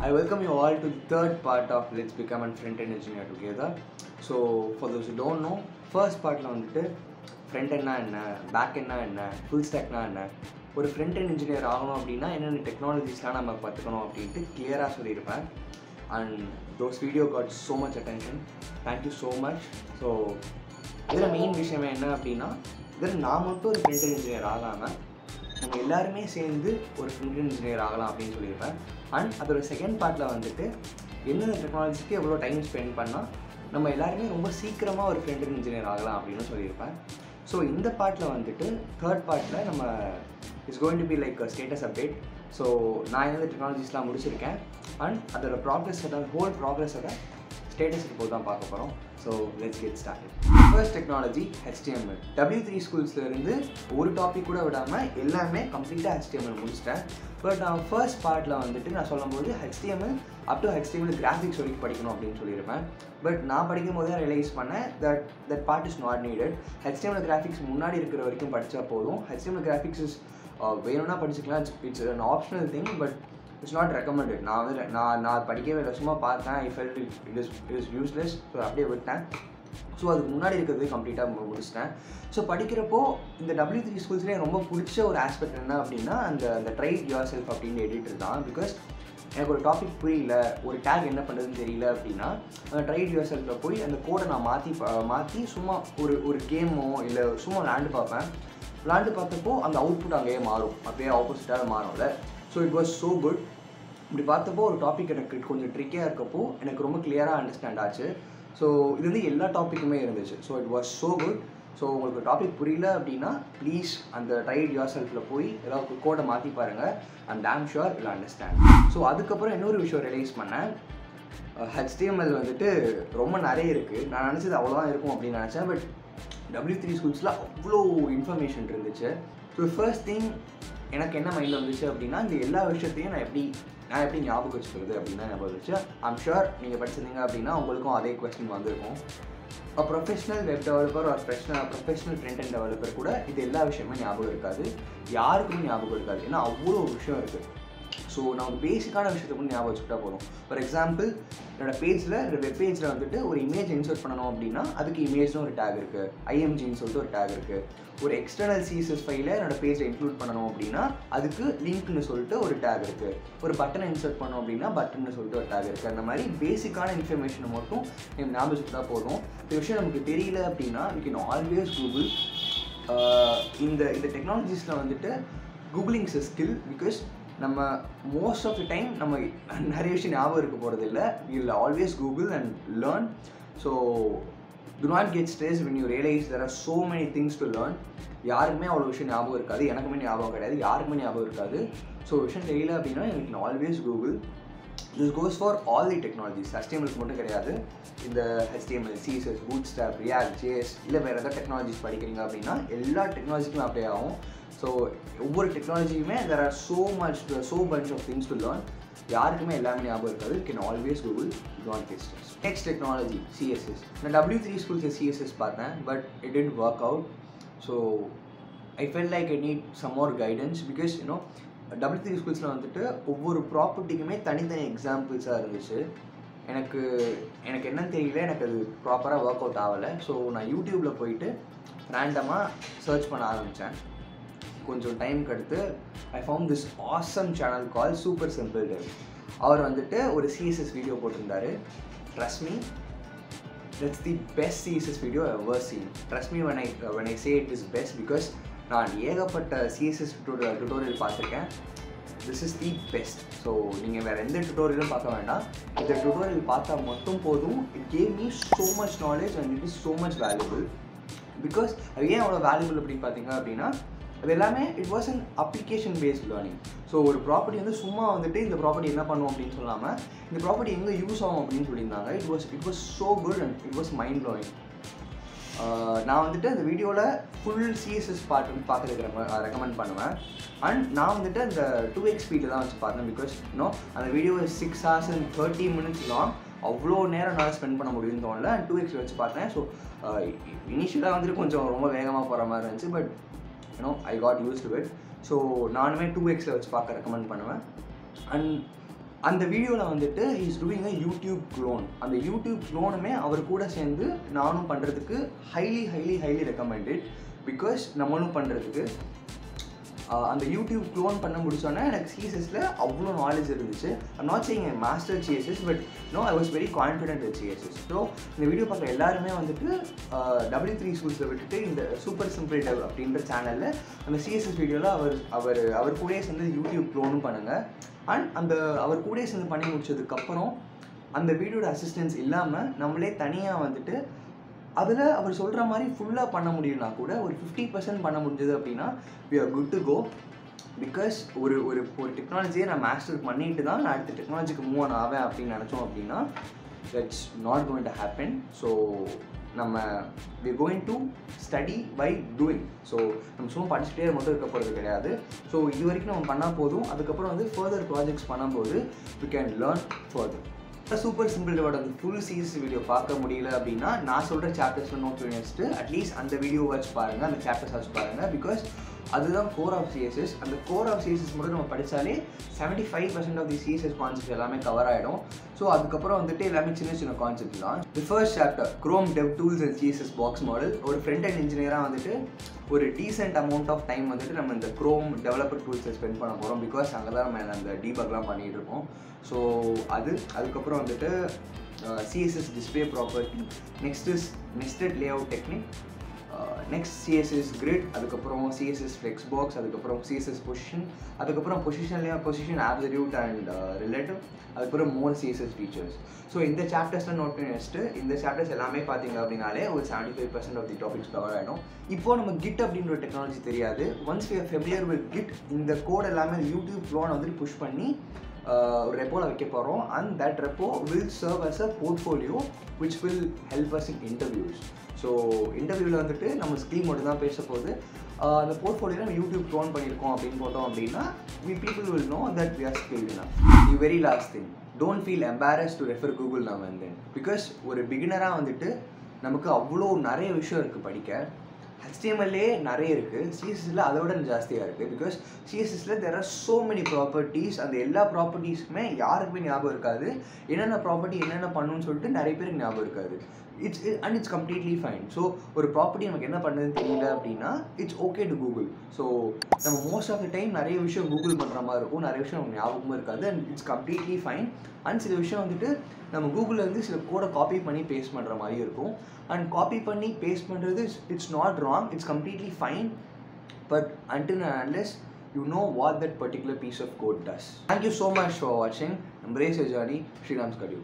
I welcome you all to the third part of Let's Become a Front-End Engineer Together. So, for those who don't know, first வந்துட்டு front என்ன என்ன back என்ன என்ன full ஸ்டாக்னா என்ன ஒரு front and engineer ஆகணும் அப்படின்னா என்னென்ன டெக்னாலஜிஸ்லாம் நம்ம கற்றுக்கணும் அப்படின்ட்டு கிளியராக சொல்லியிருப்பேன். And those video got so much attention thank you so much so இதில் மெயின் விஷயம் என்ன அப்படின்னா இதில் நான் மட்டும் ஒரு ஃப்ரண்ட் இன்ஜினியர் ஆகாமல் நம்ம எல்லாருமே சேர்ந்து ஒரு ஃப்ரண்ட் இன்ஜினியர் ஆகலாம் அப்படின்னு சொல்லியிருப்பேன். அண்ட் அதோட செகண்ட் பார்ட்டில் வந்துட்டு எந்தெந்த டெக்னாலஜிக்கு எவ்வளோ டைம் ஸ்பெண்ட் பண்ணால் நம்ம எல்லாருமே ரொம்ப சீக்கிரமாக ஒரு ஃப்ரண்ட் இன்ஜினியர் ஆகலாம் அப்படின்னு சொல்லியிருப்பேன். ஸோ இந்த பார்ட்டில் வந்துட்டு தேர்ட் பார்ட்டில் நம்ம it's going to be like status update so நான் எந்த டெக்னாலஜிஸ்லாம் முடிச்சிருக்கேன். அண்ட் அதோட ப்ராக்ரஸோட ஹோல் ப்ராக்ரஸோட ஸ்டேட்டஸ் போது தான் பார்க்க போகிறோம் so let's get start first technology HTML W three ஸ்கூல்ஸ்லேருந்து ஒரு டாபிக் கூட விடாமல் எல்லாமே கம்ப்ளீட்டாக ஹெச்டிஎம்எல் முடிச்சிட்டேன். பட் நான் ஃபர்ஸ்ட் பார்ட்டில் வந்துட்டு நான் சொல்லும்போது HTML up to HTML graphics வரைக்கும் படிக்கணும் அப்படின்னு சொல்லியிருப்பேன். பட் நான் படிக்கும் போது தான் ரியலைஸ் பண்ணேன் that that part is not needed HTML graphics முன்னாடி இருக்கிற வரைக்கும் படித்தா போதும். ஹெச்டிஎம்எல் கிராஃபிக்ஸ் இஸ் வேணும்னா படிச்சுக்கலாம். It's an optional thing but it's not recommended நான் வந்து நான் நான் படிக்கவே இல்லை. சும்மா பார்த்தேன். I felt it is it is useless so அப்படியே விட்டேன். ஸோ அதுக்கு முன்னாடி இருக்கிறது கம்ப்ளீட்டாக முடிச்சிட்டேன். ஸோ படிக்கிறப்போ இந்த டபிள்யூ த்ரீ ஸ்கூல்ஸ்லேயே ரொம்ப பிடிச்ச ஒரு ஆஸ்பெக்ட் என்ன அப்படின்னா அந்த அந்த ட்ரைட் யுவர் செல்ஃப் அப்படின்னு எடிட்டர் தான். பிகாஸ் எனக்கு ஒரு டாபிக் புரியல ஒரு டேக் என்ன பண்ணுறதுன்னு தெரியல அப்படின்னா ட்ரைட் யுவர் செல்ஃபில் போய் அந்த கோடை நான் மாற்றி மாற்றி சும்மா ஒரு ஒரு கேமோ இல்லை சும்மா விளாண்டு பார்ப்பேன். விளாண்டு பார்த்தப்போ அந்த அவுட்புட் அங்கேயே மாறும். அப்படியே ஆப்போசிட்டாக மாறும்ல. So it was so good இப்படி பார்த்தப்போ ஒரு டாபிக் எனக்கு கொஞ்சம் ட்ரிக்கியாக இருக்கப்போ எனக்கு ரொம்ப கிளியராக அண்டர்ஸ்டாண்ட் ஆச்சு. ஸோ இது வந்து எல்லா டாப்பிக்குமே இருந்துச்சு. So it was so good so உங்களுக்கு டாபிக் புரியல அப்படின்னா ப்ளீஸ் அந்த டைட் யோர் செல்ஃபில் போய் ஏதாவது கோடை மாற்றி பாருங்கள் அண்ட் டேம் ஷுர் இல்லை அண்டர்ஸ்டாண்ட் ஸோ அதுக்கப்புறம் இன்னொரு விஷயம் ரிலைஸ் பண்ணேன். ஹெச்டிஎம்எல் வந்துட்டு ரொம்ப நிறைய இருக்குது நான் நினச்சது அவ்வளோதான் இருக்கும் அப்படின்னு நினச்சேன். பட் டபிள்யூ த்ரீ ஸ்கூல்ஸில் அவ்வளோ இன்ஃபர்மேஷன் இருந்துச்சு. ஸோ ஃபர்ஸ்ட் திங் எனக்கு என்ன மைண்டில் வந்துச்சு அப்படின்னா இந்த எல்லா விஷயத்தையும் நான் எப்படி நான் எப்படி ஞாபகம் வச்சுக்கிறது அப்படின்னு தான் ஞாபகம் வச்சு ஐம் ஷுர் நீங்கள் படிச்சிருந்தீங்க அப்படின்னா உங்களுக்கும் அதே கொஸ்டின் வந்திருக்கும். ப்ரொஃபஷனல் வெப் டெவலப்பர் ஒரு professional professional front end developer கூட இது எல்லா விஷயமும் ஞாபகம் இருக்காது. யாருக்குமே ஞாபகம் இருக்காது. ஏன்னா அவ்வளோ விஷயம் இருக்குது ஸோ நான் ஒரு பேசிக்கான விஷயத்தை மட்டும் ஞாபகம் வச்சுக்கிட்டா போதும். ஃபார் எக்ஸாம்பிள் என்னோட பேஜில் வெப் பேஜில் வந்துட்டு ஒரு இமேஜ் இன்சர்ட் பண்ணணும் அப்படின்னா அதுக்கு இமேஜ்னு ஒரு டேக் இருக்குது ஐஎம்ஜின்னு சொல்லிட்டு ஒரு டேக் இருக்குது ஒரு எக்ஸ்டர்னல் சிஎஸ்எஸ் ஃபைலை என்னோட பேஜில் இன்க்ளூட் பண்ணணும் அப்படின்னா அதுக்கு லிங்க்னு சொல்லிட்டு ஒரு டேக் இருக்குது ஒரு பட்டனை இன்சர்ட் பண்ணோம் அப்படின்னா பட்டன்னு சொல்லிட்டு ஒரு டேக் இருக்குது அந்த மாதிரி பேசிக்கான இன்ஃபர்மேஷனை மட்டும் நீங்கள் ஞாபகம் வச்சுக்கிட்டா போதும். இந்த விஷயம் நமக்கு தெரியல அப்படின்னா யூ கேன் ஆல்வேஸ் கூகுள் இந்த இந்த டெக்னாலஜிஸில் வந்துட்டு கூகுளிங் இஸ் ஸ்கில் பிகாஸ் நம்ம மோஸ்ட் ஆஃப் த டைம் நம்ம நிறைய விஷயம் ஞாபகம் இருக்க போகிறது இல்லை will always Google and learn so do not get stress when you realise there are so many things to learn யாருக்குமே அவ்வளோ விஷயம் ஞாபகம் இருக்காது. எனக்குமே ஞாபகம் கிடையாது. யாருக்குமே ஞாபகம் இருக்காது. ஸோ விஷயம் தெரியல அப்படின்னா எனக்கு always Google this goes for all the technologies ஹெச்டிஎம்எல்க்கு மட்டும் கிடையாது. இந்த HTML CSS Bootstrap React JS இல்லை வேறு ஏதாவது டெக்னாலஜிஸ் படிக்கிறீங்க அப்படின்னா எல்லா டெக்னாலஜிக்குமே அப்ளை ஆகும். ஸோ ஒவ்வொரு டெக்னாலஜியுமே there are so much so bunch of things to learn யாருக்குமே எல்லாமே ஞாபகம் இருக்காது. கேன் ஆல்வேஸ் கூகுள் டான் டெஸ்டர்ஸ் நெக்ஸ்ட் டெக்னாலஜி சிஎஸ்எஸ் நான் டபிள்யூ த்ரீ ஸ்கூல்ஸ் சிஎஸ்எஸ் பார்த்தேன் but it didn't work out so I felt like I need some more guidance because you know W three ஸ்கூல்ஸில் வந்துட்டு ஒவ்வொரு ப்ராப்பர்ட்டிக்குமே தனித்தனி எக்ஸாம்பிள்ஸாக இருந்துச்சு. எனக்கு எனக்கு என்னன்னு தெரியல. எனக்கு அது ப்ராப்பராக ஒர்க் அவுட் ஆகலை. ஸோ நான் யூடியூப்பில் போயிட்டு ரேண்டமாக சர்ச் பண்ண ஆரம்பித்தேன் கொஞ்சம் டைம் அடுத்து I form this awesome channel called super simple dev அவர் வந்துட்டு ஒரு சிஎஸ்எஸ் வீடியோ போட்டிருந்தாரு. Trust me that's the best CSS video ever seen trust me when I when I say it is best because நான் ஏகப்பட்ட CSS tutorial பார்த்துருக்கேன். This is the best so நீங்கள் வேறு எந்த டுட்டோரியலும் பார்க்க வேண்டாம். இந்த டுட்டோரியல் பார்த்தா மட்டும் போதும். It gave me so much knowledge and it is so much valuable because அது ஏன் அவ்வளோ வேல்யூபிள் அப்படின்னு பார்த்தீங்க அப்படின்னா அது எல்லாமே it was an application based learning so ஒரு ப்ராப்பர்ட்டி வந்து சும்மா வந்துட்டு இந்த ப்ராப்பர்ட்டி என்ன பண்ணுவோம் அப்படின்னு சொல்லாமல் இந்த ப்ராப்பர்ட்டி எங்கே யூஸ் ஆகும் அப்படின்னு சொல்லியிருந்தாங்க. It was it was so good and it was mind blowing நான் வந்துட்டு அந்த வீடியோவில் ஃபுல் சிஎஸ்எஸ் பார்ட் வந்து பார்க்குறதுக்கு ரெக்கமெண்ட் பண்ணுவேன். அண்ட் நான் வந்துட்டு அந்த டூ எக்ஸ் ஸ்பீடில் தான் வச்சு பார்த்தேன் பிகாஸ் இன்னும் அந்த video six hours and thirty minutes long அவ்வளோ நேரம் நான் ஸ்பெண்ட் பண்ண முடியும்னு தோணல. டூ எக்ஸ் வச்சு பார்த்தேன். ஸோ இனிஷியலாக வந்துட்டு கொஞ்சம் ரொம்ப வேகமாக போகிற மாதிரி இருந்துச்சு. But you know I got used to it so நானுமே டூ எக்ஸில் வச்சு பார்க்க ரெக்கமெண்ட் பண்ணுவேன். அண்ட் அந்த வீடியோவில் வந்துட்டு is doing a YouTube clone அந்த யூடியூப் க்ளோனுமே அவர் கூட சேர்ந்து நானும் பண்ணுறதுக்கு highly highly highly recommended because நம்மளும் பண்ணுறதுக்கு அந்த யூடியூப் க்ளோன் பண்ண முடிச்சோன்னே எனக்கு சிஎஸ்எஸில் அவ்வளோ நாலேஜ் இருந்துச்சு. I'm not saying master CSS but no I was very confident with CSS so இந்த வீடியோ பார்க்குற எல்லாருமே வந்துட்டு டபிள்யூ த்ரீ ஸ்கூல்ஸில் விட்டுட்டு இந்த சூப்பர் சிம்பிள் டெவ் அப்படின்ற சேனலில் அந்த சிஎஸ்எஸ் வீடியோவில் அவர் அவர் அவர் கூடயே சேர்ந்து யூடியூப் க்ளோனும் பண்ணுங்கள் அண்ட் அந்த அவர் கூட சேர்ந்து பண்ணி முடிச்சதுக்கப்புறம் அந்த வீடியோட அசிஸ்டன்ஸ் இல்லாமல் நம்மளே தனியாக வந்துட்டு அதில் அவர் சொல்கிற மாதிரி ஃபுல்லாக பண்ண முடியும்னா கூட ஒரு ஃபிஃப்டி பர்சன்ட் பண்ண முடிஞ்சது அப்படின்னா we are good to go because ஒரு ஒரு ஒரு டெக்னாலஜியை நான் மாஸ்டர் பண்ணிட்டு தான் நான் அடுத்த டெக்னாலஜிக்கு மூவ் ஆன் ஆவேன் அப்படின்னு நினச்சோம் அப்படின்னா that's not going to happen so நம்ம we going to study by doing so நம்ம சும்மா படிச்சுட்டே மட்டும் இருக்க போகிறது கிடையாது. ஸோ இது வரைக்கும் நம்ம பண்ணால் போதும். அதுக்கப்புறம் வந்து ஃபர்தர் ப்ராஜெக்ட்ஸ் பண்ணும்போது we can learn further super simple டெவோட அந்த ஃபுல் சீரிஸ் வீடியோ பார்க்க முடியல அப்படின்னா நான் சொல்கிற சாப்டர்ஸில் நோட் பண்ணி வச்சுட்டு அட்லீஸ்ட் அந்த வீடியோ வச்சு பாருங்கள் அந்த சாப்டர்ஸ் வச்சு பாருங்கள் பிகாஸ் அதுதான் கோர் ஆஃப் சிஎஸ்எஸ் அந்த கோர் ஆஃப் சிஎஸ்எஸ் மட்டும் நம்ம படித்தாலே seventy five percent of the CSS concept எல்லாமே கவர் ஆகிடும் ஸோ அதுக்கப்புறம் வந்துட்டு எல்லாமே சின்ன சின்ன கான்செப்ட் தான். The first chapter Chrome dev tools and CSS box model ஒரு ஃப்ரண்ட் அண்ட் இன்ஜினியராக வந்துட்டு ஒரு டீசென்ட் அமௌண்ட் ஆஃப் டைம் வந்துட்டு நம்ம இந்த க்ரோம் டெவலப்பர் டூல்ஸை ஸ்பெண்ட் பண்ண போகிறோம் பிகாஸ் அங்கே தான் நம்ம அந்த டீபக்லாம் பண்ணிகிட்டு இருக்கோம். ஸோ அது அதுக்கப்புறம் வந்துட்டு CSS display property next is nested layout technique next CSS grid அதுக்கப்புறம் சிஎஸ்எஸ் ஃப்ளெக்ஸ் பாக்ஸ் அதுக்கப்புறம் சிஎஸ்எஸ் பொசிஷன் அதுக்கப்புறம் பொசிஷன்லேயே பொசிஷன் ஆப்சல்யூட் அண்ட் ரிலேட்டிவ் அதுக்கப்புறம் மோர் சிஎஸ்எஸ் ஃபீச்சர்ஸ் ஸோ இந்த சாப்டர்ஸ்லாம் நோட் பண்ணி வச்சுட்டு இந்த சாப்டர்ஸ் எல்லாமே பார்த்தீங்க அப்படின்னாலே ஒரு seventy five percent of the topics cover ஆகிடும் இப்போ நம்ம கிட் அப்படின்ற ஒரு டெக்னாலஜி தெரியாது. Once we familiar with Git இந்த கோட் எல்லாமே யூடியூப் லோன் வந்துட்டு புஷ் பண்ணி ஒரு ரெப்போவில் வைக்க போகிறோம் and that repo will serve as a portfolio which will help us in interviews so இன்டர்வியூவில் வந்துட்டு நம்ம ஸ்கில் மட்டும் தான் பேச போகுது. அந்த போர்ட்ஃபோலியோ நம்ம யூடியூப் க்ளோன் பண்ணியிருக்கோம் அப்படின்னு போட்டோம் அப்படின்னா we people will know that we are skill the very last thing don't feel embarrass to refer Google நான் வந்து பிகாஸ் ஒரு பிகினராக வந்துட்டு நமக்கு அவ்வளோ நிறைய விஷயம் இருக்குது படிக்க. ஹெச்டிஎம்எல்லே நிறைய இருக்குது சிஎஸ்எஸ்ல அதை விட ஜாஸ்தியாக இருக்குது because சிஎஸ்எஸ்ல there are so many properties அந்த எல்லா ப்ராப்பர்ட்டிஸுமே யாருக்குமே ஞாபகம் இருக்காது. என்னென்ன ப்ராப்பர்ட்டி என்னென்ன பண்ணணும்னு சொல்லிட்டு நிறைய பேருக்கு ஞாபகம் இருக்காது. It's and it's completely fine so ஒரு ப்ராப்பர்ட்டி நமக்கு என்ன பண்ணுதுன்னு தெரியல அப்படின்னா it's okay to Google so நம்ம மோஸ்ட் ஆஃப் த டைம் நிறைய விஷயம் கூகுள் பண்ணுற மாதிரி இருக்கும் நிறைய விஷயம் நமக்கு ஞாபகமும் இருக்காது and it's completely fine and சில விஷயம் வந்துட்டு நம்ம கூகுளில் வந்து சில கூட காப்பி பண்ணி பேஸ்ட் பண்ணுற மாதிரி இருக்கும் அண்ட் காப்பி பண்ணி பேஸ்ட் பண்ணுறது it's not wrong it's completely fine but until unless you know what that particular piece of code does. Thank you so much for watching. Embrace your journey. Sriram's got you.